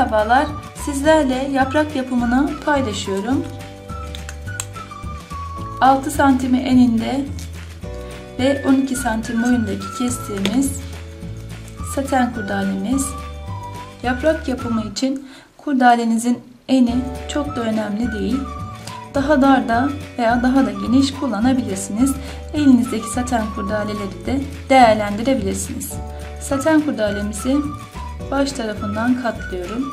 Merhabalar, sizlerle yaprak yapımını paylaşıyorum. 6 santimi eninde ve 12 santim boyundaki kestiğimiz saten kurdalemiz. Yaprak yapımı için kurdalenizin eni çok da önemli değil. Daha dar da veya daha da geniş kullanabilirsiniz. Elinizdeki saten kurdaleleri de değerlendirebilirsiniz. Saten kurdalemizi baş tarafından katlıyorum.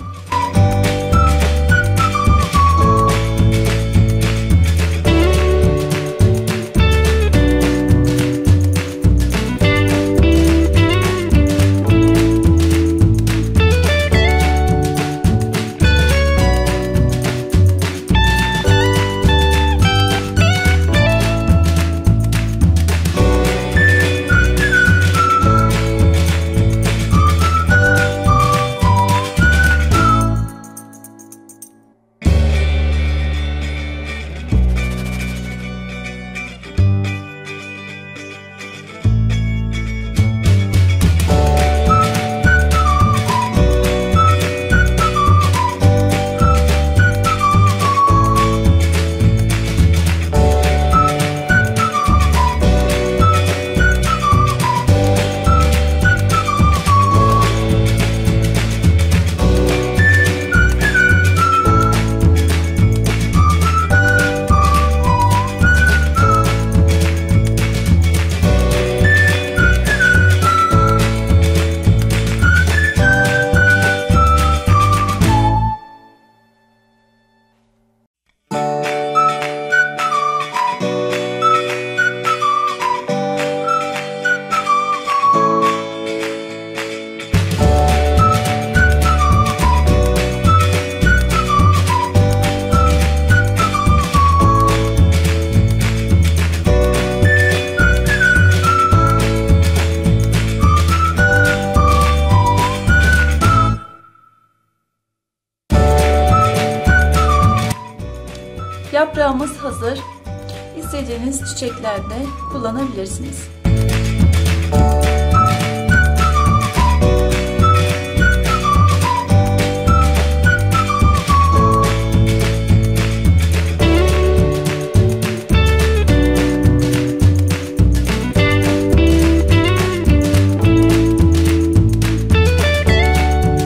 Yaprağımız hazır. İstediğiniz çiçeklerde kullanabilirsiniz.